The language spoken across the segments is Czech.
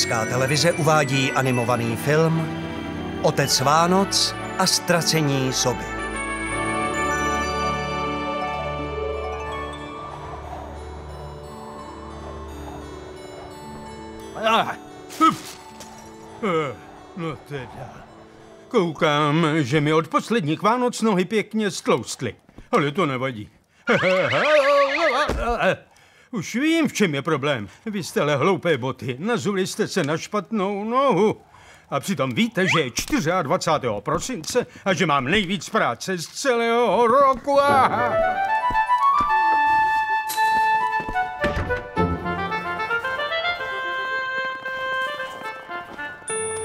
Česká televize uvádí animovaný film Otec Vánoc a ztracení soby. No teda. Koukám, že mi od posledních Vánoc nohy pěkně stloustly. Ale to nevadí. Už vím, v čem je problém. Vy jste ale hloupé boty. Nazuli jste se na špatnou nohu. A přitom víte, že je 24. prosince a že mám nejvíc práce z celého roku. Aha.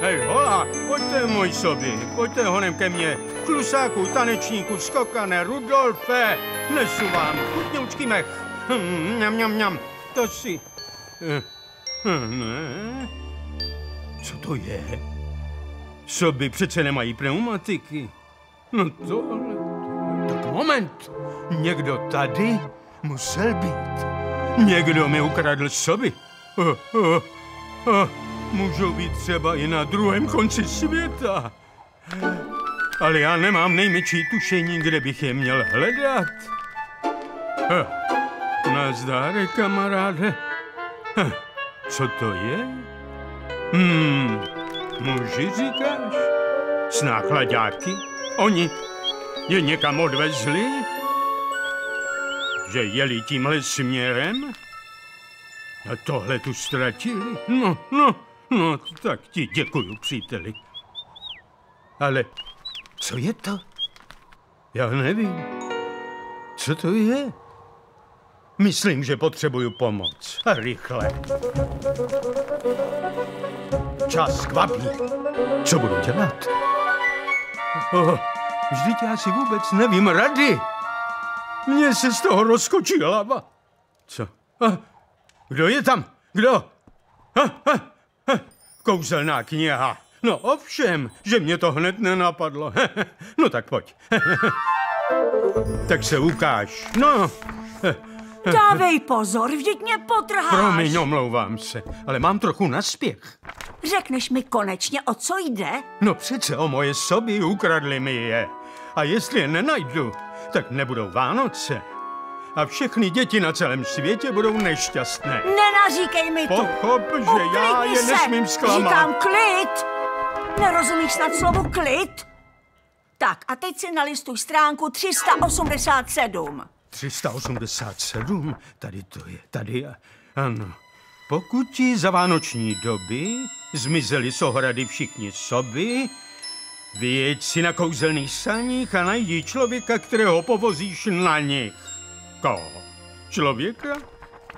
Hej, hola, pojďte můj sobě, pojďte honem ke mně. Klusáku, tanečníku, skokane, Rudolfe, nesu vám chutňoučký mech. Hm, mňam, mňam, mňam, to si... Eh, Ne? Co to je? Soby přece nemají pneumatiky. No tohle... Tak moment, někdo tady musel být. Někdo mi ukradl soby. Oh, oh, oh. Můžou být třeba i na druhém konci světa. Ale já nemám nejmenší tušení, kde bych je měl hledat. Huh. Nazdar, kamaráde. Co to je? Hmm, muži říkáš? S nákladáky? Oni je někam odvezli? Že jeli tímhle směrem? A tohle tu ztratili? No, no, no, tak ti děkuju, příteli. Ale co je to? Já nevím. Co to je? Myslím, že potřebuju pomoc. A rychle. Čas kvapí. Co budu dělat? Oh, vždyť já si vůbec nevím rady. Mně se z toho rozkočí hlava. Co? Ah, kdo je tam? Kdo? Ah, ah, ah, kouzelná kniha. No ovšem, že mě to hned nenapadlo. no tak pojď. tak se ukáž. No. Dávej pozor, vždyť mě potrháš. Promiň, omlouvám se, ale mám trochu naspěch. Řekneš mi konečně, o co jde? No přece o moje soby ukradli mi je. A jestli je nenajdu, tak nebudou Vánoce. A všechny děti na celém světě budou nešťastné. Nenaříkej mi to. Pochop, že já Uklidni je se. nesmím zklamat. Říkám klid. Nerozumíš snad slovu klid? Tak a teď si nalistuj stránku 387. 387, tady to je, tady, ano. Pokud ti za vánoční doby zmizeli z ohrady všichni soby, vyjeď si na kouzelných saních a najdi člověka, kterého povozíš na nich. Koho? Člověka?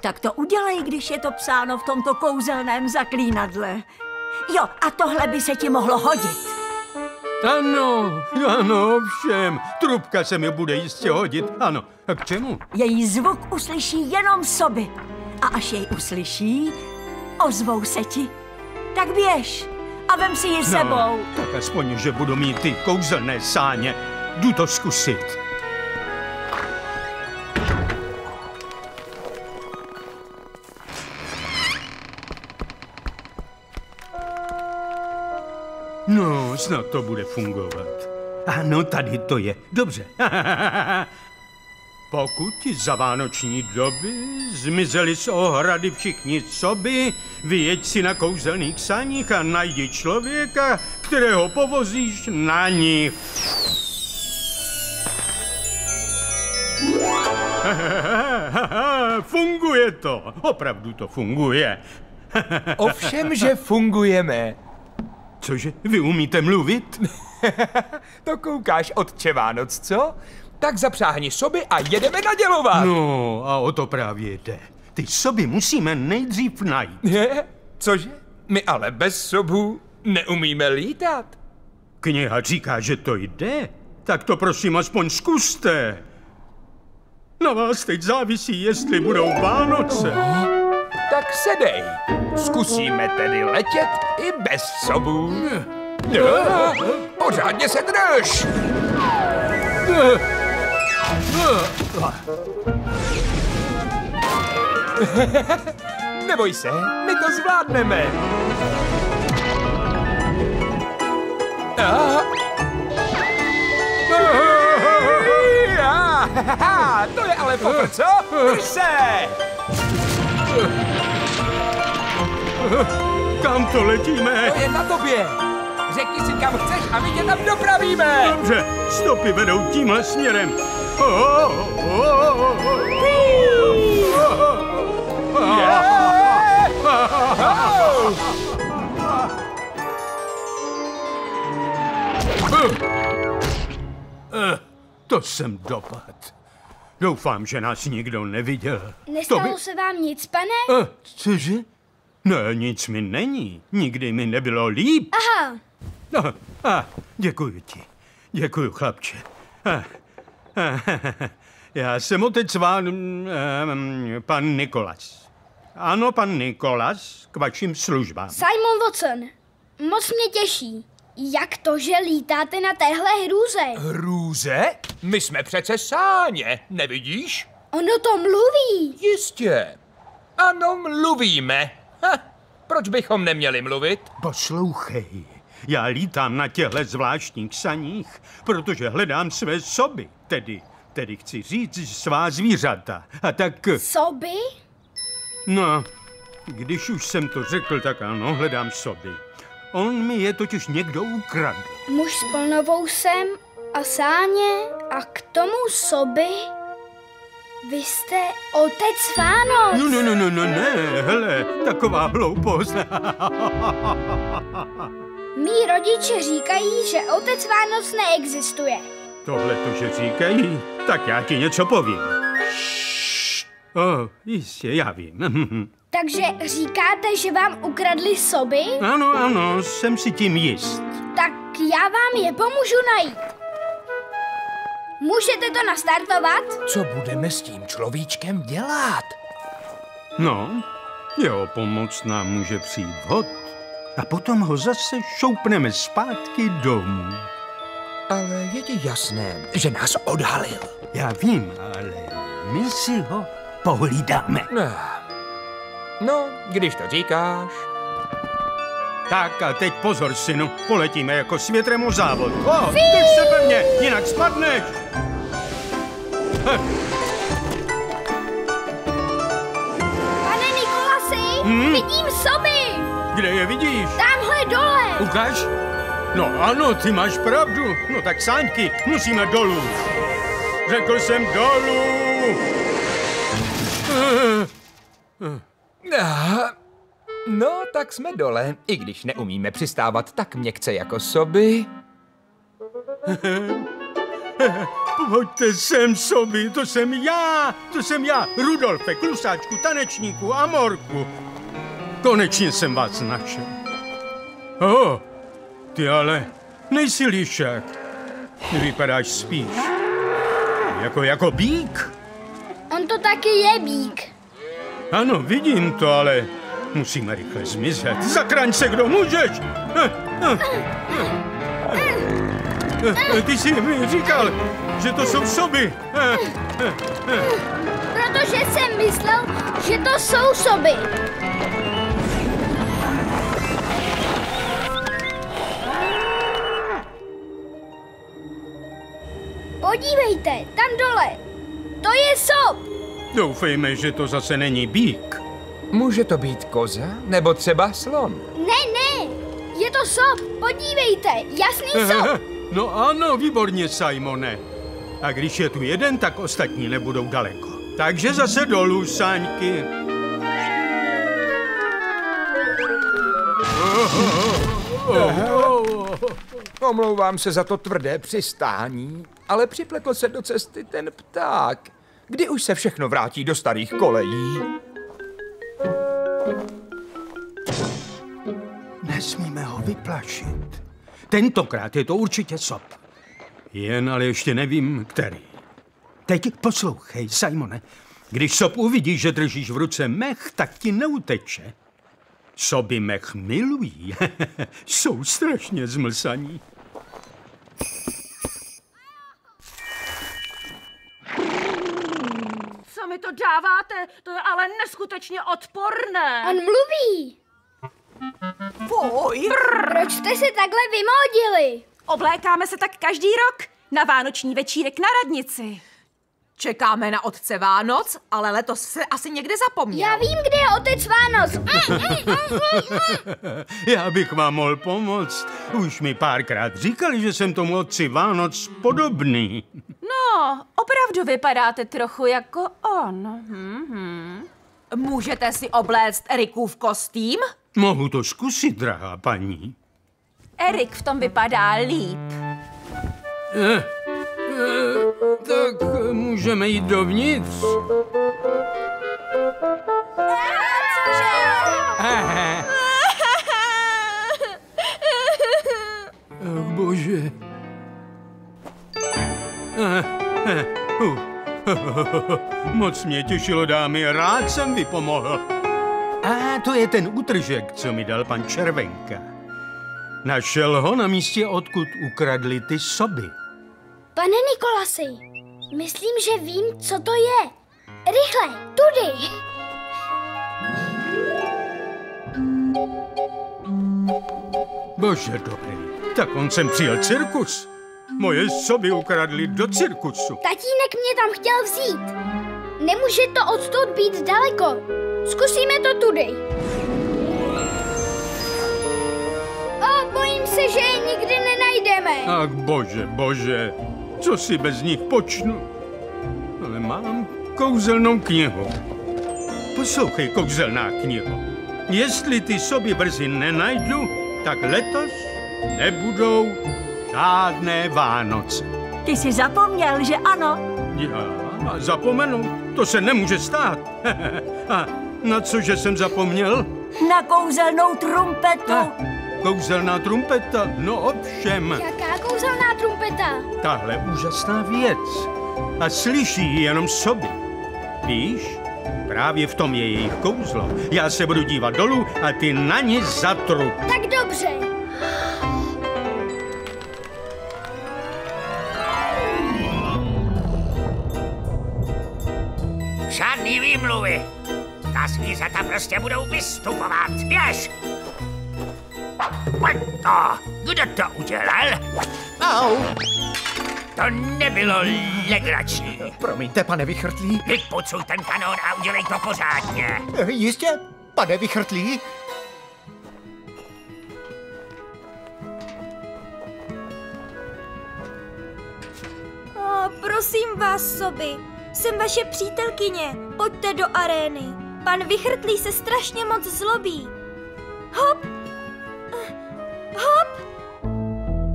Tak to udělej, když je to psáno v tomto kouzelném zaklínadle. Jo, a tohle by se ti mohlo hodit. Ano, ano, všem. Trubka se mi bude jistě hodit. Ano, a k čemu? Její zvuk uslyší jenom soby. A až jej uslyší, ozvou se ti. Tak běž a vem si ji sebou. No, tak aspoň, že budu mít ty kouzelné sáně. Jdu to zkusit. Snad to bude fungovat. Ano, tady to je. Dobře. Pokud za vánoční doby zmizeli z ohrady všichni soby, vyjeď si na kouzelných saních a najdi člověka, kterého povozíš na nich. Funguje to, opravdu to funguje. Ovšem, že fungujeme. Cože, vy umíte mluvit? To koukáš otče Vánoc, co? Tak zapřáhni soby a jedeme nadělovat. No, a o to právě jde. Ty soby musíme nejdřív najít. Je? Cože? My ale bez sobů neumíme lítat. Kniha říká, že to jde. Tak to prosím aspoň zkuste. Na vás teď závisí, jestli budou Vánoce. Tak sedej. Zkusíme tedy letět i bez sobů. Pořádně se drž. Neboj se, my to zvládneme. A... Já, to je ale popr, co? Drž se! Kam to letíme? To je na tobě. Řekni si, kam chceš a my tě tam dopravíme. Dobře, stopy vedou tímhle směrem. Oh, oh, oh. Yeah! To jsem dopad. Doufám, že nás nikdo neviděl. Nestalo by- se vám nic, pane? Eh, cože? Ne, nic mi není. Nikdy mi nebylo líp. Aha, No, a, děkuji ti. Děkuji, chlapče. A, a, já jsem otec vám, um, pan Nikolas. Ano, pan Nikolas, k vašim službám. Simon Watson, moc mě těší. Jak to, že lítáte na téhle hrůze? Hrůze? My jsme přece sáně, nevidíš? Ono to mluví. Jistě. Ano, mluvíme. Ha, proč bychom neměli mluvit? Poslouchej, já lítám na těchto zvláštních saních, protože hledám své soby, tedy, tedy chci říct svá zvířata. A tak, Soby? no, když už jsem to řekl, tak ano, hledám soby. On mi je totiž někdo ukradl. Muž s plnovousem a sáně a k tomu soby? Vy jste otec Vánoc. No, no, no, no, no, ne, hele, taková hloupost. Mí rodiče říkají, že otec Vánoc neexistuje. Tohle to, že říkají, tak já ti něco povím. O, jistě, já vím. Takže říkáte, že vám ukradli soby? Ano, ano, jsem si tím jist. Tak já vám je pomůžu najít. Můžete to nastartovat? Co budeme s tím človíčkem dělat? No, jeho pomoc nám může přijít vhod. A potom ho zase šoupneme zpátky domů. Ale je ti jasné, že nás odhalil. Já vím, ale my si ho pohlídáme. No, když to říkáš. Tak a teď pozor, synu, poletíme jako s větrem o závod. O, drž se pevně, jinak spadneš. Pane Nikolasi, Hmm? vidím soby! Kde je vidíš? Tamhle dole! Ukaž? No ano, ty máš pravdu. No tak sáňky, musíme dolů. Řekl jsem dolů. Ah, No, tak jsme dole, i když neumíme přistávat tak měkce jako soby. Pojďte sem, soby, to jsem já, to jsem já, Rudolfe, klusáčku, tanečníku, amorku. Konečně jsem vás našel. Oh, ty ale nejsi lišák. Vypadáš spíš jako, jako bík. On to taky je bík. Ano, vidím to, ale musíme rychle zmizet. Zachraň se, kdo můžeš! Eh, eh, eh. Ty jsi mi říkal, že to jsou soby. Protože jsem myslel, že to jsou soby. Podívejte, tam dole. To je sob. Doufejme, že to zase není bík. Může to být koza, nebo třeba slon. Ne, ne, je to sob. Podívejte, jasný sob. No ano, výborně, Simone. A když je tu jeden, tak ostatní nebudou daleko. Takže zase dolů, Sáňky. Omlouvám se za to tvrdé přistání, ale připletl se do cesty ten pták. Kdy už se všechno vrátí do starých kolejí? Nesmíme ho vyplašit. Tentokrát je to určitě sop. Jen ale ještě nevím, který. Teď poslouchej, Simone. Když sop uvidí, že držíš v ruce mech, tak ti neuteče. Soby mech milují. Jsou strašně zmlsaní. Co mi mi to dáváte? To je ale neskutečně odporné. On mluví. Fuj! Proč jste se takhle vymodili? Oblékáme se tak každý rok na vánoční večírek na radnici. Čekáme na otce Vánoc, ale letos se asi někde zapomněl. Já vím, kde je otec Vánoc. Mm, mm, mm, Já bych vám mohl pomoct. Už mi párkrát říkali, že jsem tomu otci Vánoc podobný. No, opravdu vypadáte trochu jako on. Hm, Můžete si obléct Erikův kostým? Mohu to zkusit, drahá paní. Erik v tom vypadá líp. Eh, eh, tak eh, můžeme jít dovnitř. Eh, Ach, bože. Eh, eh, uh. Moc mě těšilo, dámy, rád jsem vypomohl. A to je ten útržek, co mi dal pan Červenka. Našel ho na místě, odkud ukradli ty soby. Pane Nikolasi, myslím, že vím, co to je. Rychle, tudy. Bože dobrý, tak on sem přijel cirkus. Moje soby ukradli do cirkusu. Tatínek mě tam chtěl vzít. Nemůže to odstud být daleko. Zkusíme to tudy. O, bojím se, že je nikdy nenajdeme. Ach bože, bože, co si bez nich počnu? Ale mám kouzelnou knihu. Poslouchej, kouzelná kniho. Jestli ty sobě brzy nenajdu, tak letos nebudou žádné Vánoce. Ty jsi zapomněl, že ano? Já zapomenu, to se nemůže stát. A na cože jsem zapomněl? Na kouzelnou trumpetu. A, kouzelná trumpeta, no ovšem. Jaká kouzelná trumpeta? Tahle úžasná věc. A slyší ji jenom sobě. Víš, právě v tom je jejich kouzlo. Já se budu dívat dolů a ty na ně zatru. Tak dobře. Žádný výmluvy. Ta zvířata prostě budou vystupovat. Běž! Pojď to! Kdo to udělal? Au! To nebylo legrační. Promiňte, pane Vychrtlý. Vypucuj ten kanón a udělej to pořádně. Eh, Jistě, pane Vychrtlý. O, prosím vás, soby. Jsem vaše přítelkyně. Pojďte do arény. Pan Vychrtlý se strašně moc zlobí. Hop! Hop!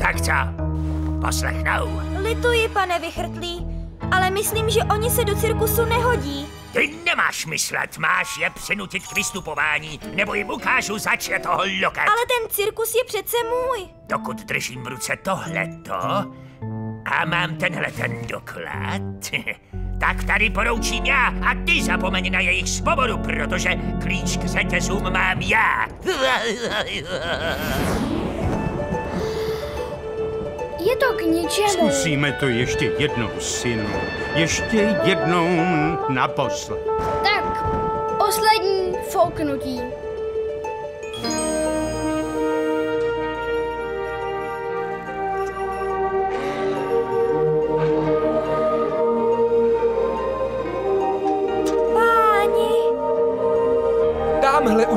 Tak co? Poslechnou. Lituji, pane Vychrtlý, ale myslím, že oni se do cirkusu nehodí. Ty nemáš myslet, máš je přinutit k vystupování, nebo jim ukážu, zač je toho loket. Ale ten cirkus je přece můj. Dokud držím v ruce tohleto a mám tenhle ten doklad, tak tady poroučím já a ty zapomeň na jejich svobodu, protože klíč k řetězům mám já. Je to k ničemu. Zkusíme to ještě jednou, synu. Ještě jednou naposled. Tak, poslední fouknutí.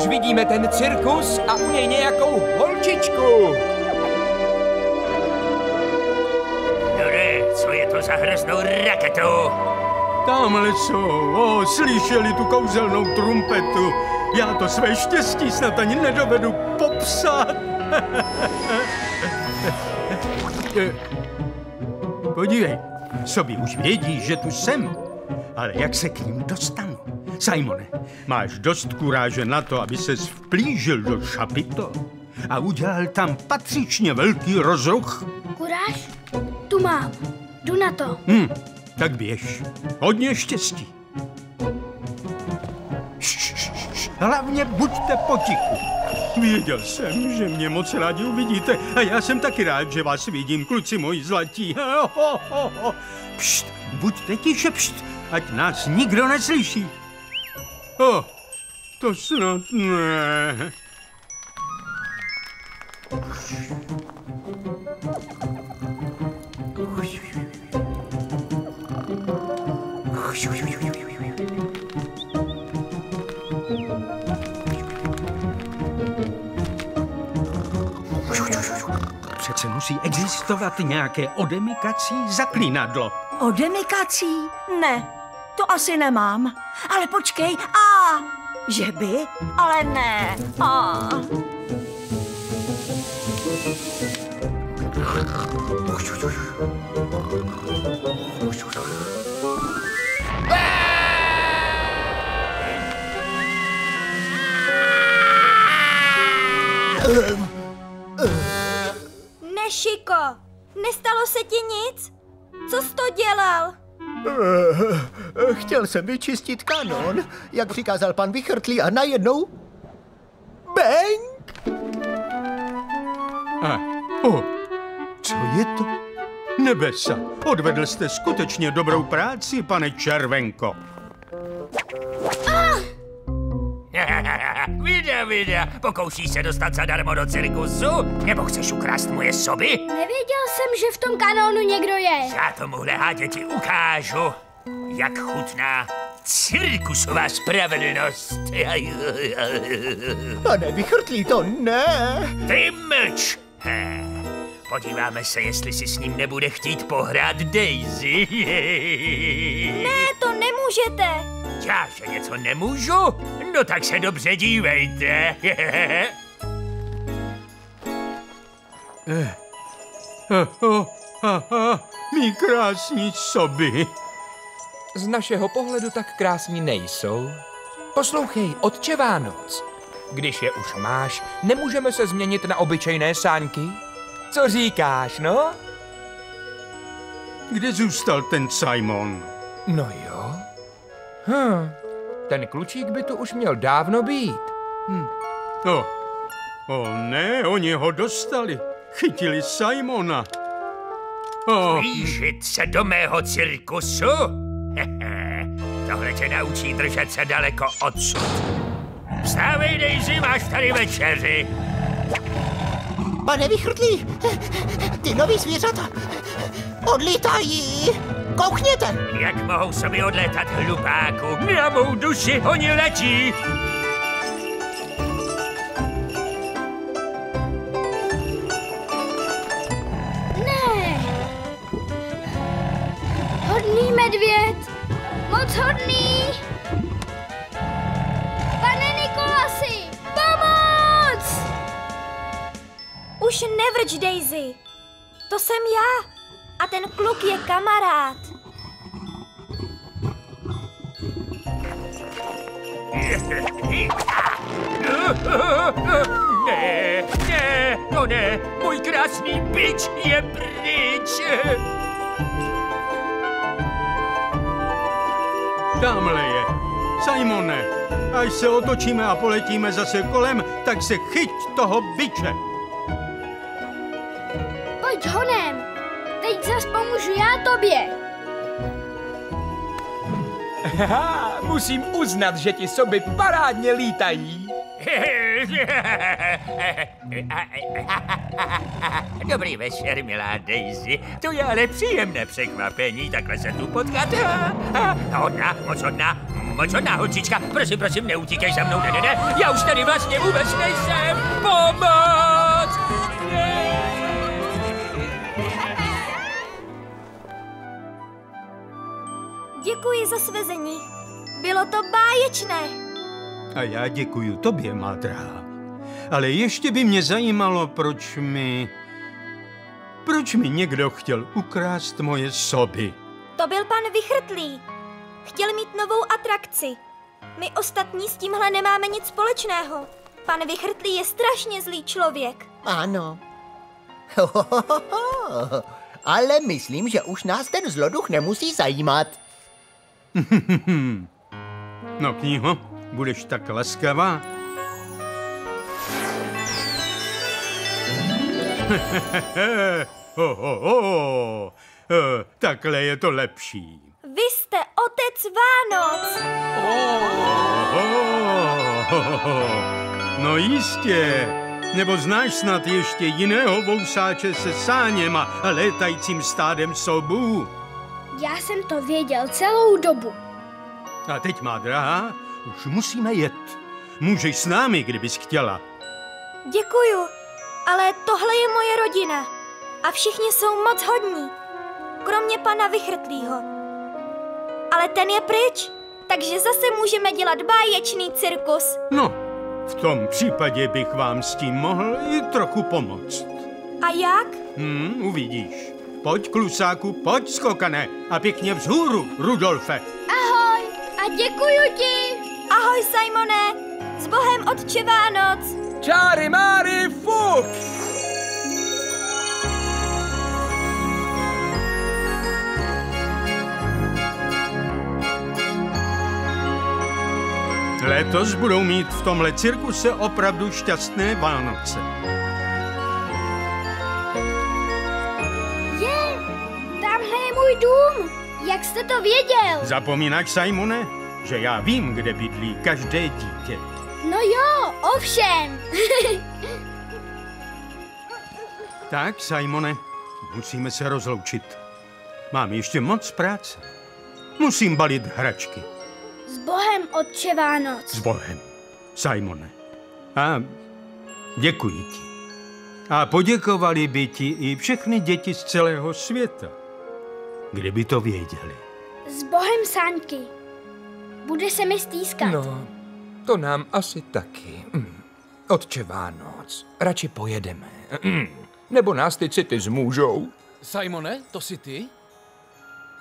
Už vidíme ten cirkus a u něj nějakou holčičku. Dore, co je to za hroznou raketu? Tamhle jsou, o, slyšeli tu kouzelnou trumpetu. Já to své štěstí snad ani nedovedu popsat. Eh, Podívej, sobě už vědí, že tu jsem. Ale jak se k ním dostanu? Simone, máš dost kuráže na to, aby ses vplížil do šapito a udělal tam patřičně velký rozruch? Kuráž? Tu mám. Jdu na to. Hm, tak běž. Hodně štěstí. Hlavně buďte potichu. Věděl jsem, že mě moc rádi uvidíte a já jsem taky rád, že vás vidím, kluci moji zlatí. Pšt, buďte tiše, pšt, ať nás nikdo neslyší. O, to snad ne. Přece musí existovat nějaké odemykací zaklínadlo. Odemykací? Ne, to asi nemám. Ale počkej, a že by? Ale ne. A. Nešiko, nestalo se ti nic? Co jsi to dělal? Eh, Chtěl jsem vyčistit kanon, jak přikázal pan Vychrtlý a najednou... Bang! A, o, co je to? Nebesa, odvedl jste skutečně dobrou práci, pane Červenko. vida, vida, pokoušíš se dostat zadarmo do cirkusu? Nebo chceš ukrást moje soby? Nevěděl jsem, že v tom kanónu někdo je. Já tomuhle hádě ti ukážu, jak chutná cirkusová spravedlnost. Pane Vychrtlý, to ne! Ty mlč! Podíváme se, jestli si s ním nebude chtít pohrát Daisy. Ne, to nemůžete. Já, že něco nemůžu? No tak se dobře dívejte. Ha, ha, ha, ha, mý krásní soby. Z našeho pohledu tak krásní nejsou. Poslouchej, otče Vánoc. Když je už máš, nemůžeme se změnit na obyčejné sáňky? Co říkáš, no? Kde zůstal ten Simon? No jo. Hm, ten klučík by tu už měl dávno být. O, o ne, oni ho dostali. Chytili Simona. O, Blížit se do mého cirkusu? Hehe, Tohle tě naučí držet se daleko odsud. Vstávej, Daisy, máš tady večeři. Pane Vychrtlý, ty nový zvířata odlítají. Koukněte! Jak mohou sobě odlétat hlupáku? Na mou duši oni letí. Ne. Hodný medvěd. Moc hodný. Pane Nikolasi, pomoc! Už nevrč, Daisy. To jsem já. A ten kluk je kamarád. Ne, ne, to ne, můj krásný bič je pryč. tamhle je. Simone, až se otočíme a poletíme zase kolem, tak se chyť toho biče. Pojď honem. Zas pomůžu já tobě. Haha, musím uznat, že ti soby parádně lítají. Dobrý večer, milá Daisy. To je ale příjemné překvapení, takhle se tu potkat. Hodná, moc hodná, moc hodná holčička. Prosím, prosím, neutíkej za mnou, ne, ne, ne. Já už tady vlastně vůbec nejsem. Pomoc! Děkuji za svezení. Bylo to báječné. A já děkuju tobě, má drahá. Ale ještě by mě zajímalo, proč mi... Proč mi někdo chtěl ukrást moje soby? To byl pan Vychrtlý. Chtěl mít novou atrakci. My ostatní s tímhle nemáme nic společného. Pan Vychrtlý je strašně zlý člověk. Ano. Ale myslím, že už nás ten zloduch nemusí zajímat. No, kniho, budeš tak laskavá? ho, ho, ho. Eh, Takhle je to lepší. Vy jste otec Vánoc. No jistě. Nebo znáš snad ještě jiného vousáče se sáněm a létajícím stádem sobů? Já jsem to věděl celou dobu. A teď, má drahá, už musíme jet. Můžeš s námi, kdybys chtěla. Děkuju, ale tohle je moje rodina. A všichni jsou moc hodní. Kromě pana Vychrtlýho. Ale ten je pryč, takže zase můžeme dělat báječný cirkus. No, v tom případě bych vám s tím mohl i trochu pomoct. A jak? Hm, uvidíš. Pojď, klusáku, pojď, skokane, a pěkně vzhůru, Rudolfe. Ahoj a děkuju ti. Ahoj, Simone. S Bohem Otče Vánoc. Čáry máry fuk! Letos budou mít v tomhle cirkuse opravdu šťastné Vánoce. Můj dům. Jak jste to věděl? Zapomínáš, Simone, že já vím, kde bydlí každé dítě. No jo, ovšem. Tak, Simone, musíme se rozloučit. Mám ještě moc práce. Musím balit hračky. S Bohem, Otče Vánoc. S Bohem, Simone. A děkuji ti. A poděkovali by ti i všechny děti z celého světa, kdyby to věděli. S Bohem, Sáňky. Bude se mi stýskat. No, to nám asi taky. Mm. Otče Vánoc, radši pojedeme. Mm. Nebo nás ty city zmůžou. Simone, to jsi ty?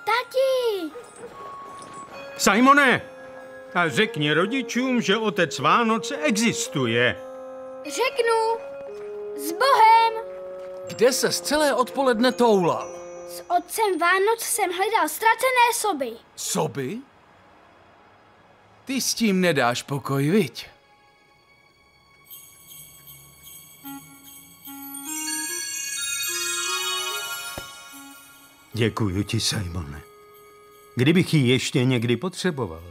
Tati! Simone, a řekni rodičům, že otec Vánoc existuje. Řeknu. S Bohem. Kde se z celé odpoledne toulal? S otcem Vánoc jsem hledal ztracené soby. Soby? Ty s tím nedáš pokoj, viď? Děkuji ti, Simone. Kdybych ji ještě někdy potřeboval,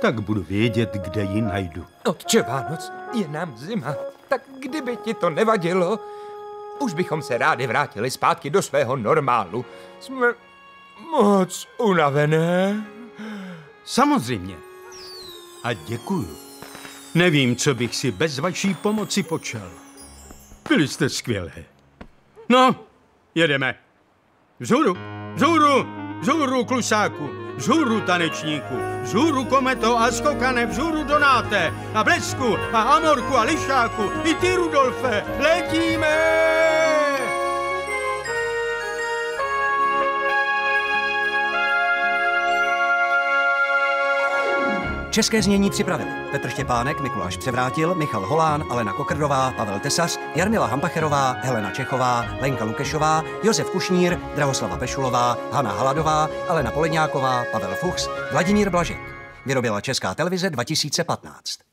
tak budu vědět, kde ji najdu. Otče Vánoc, je nám zima, tak kdyby ti to nevadilo, už bychom se rádi vrátili zpátky do svého normálu. Jsme moc unavené. Samozřejmě. A děkuju. Nevím, co bych si bez vaší pomoci počal. Byli jste skvělé. No, jedeme. Vzhůru, vzhůru, vzhůru, klusáku, vzhůru, tanečníku, vzhůru, kometo a skokane, vzhůru, donáte, a blesku, a amorku, a lišáku, i ty, Rudolfe, letíme! České znění připravili Petr Štěpánek, Mikuláš Převrátil, Michal Holán, Alena Kokrdová, Pavel Tesař, Jarmila Hampacherová, Helena Čechová, Lenka Lukešová, Josef Kušnír, Drahoslava Pešulová, Hana Haladová, Alena Poledňáková, Pavel Fuchs, Vladimír Blažek. Vyrobila Česká televize 2015.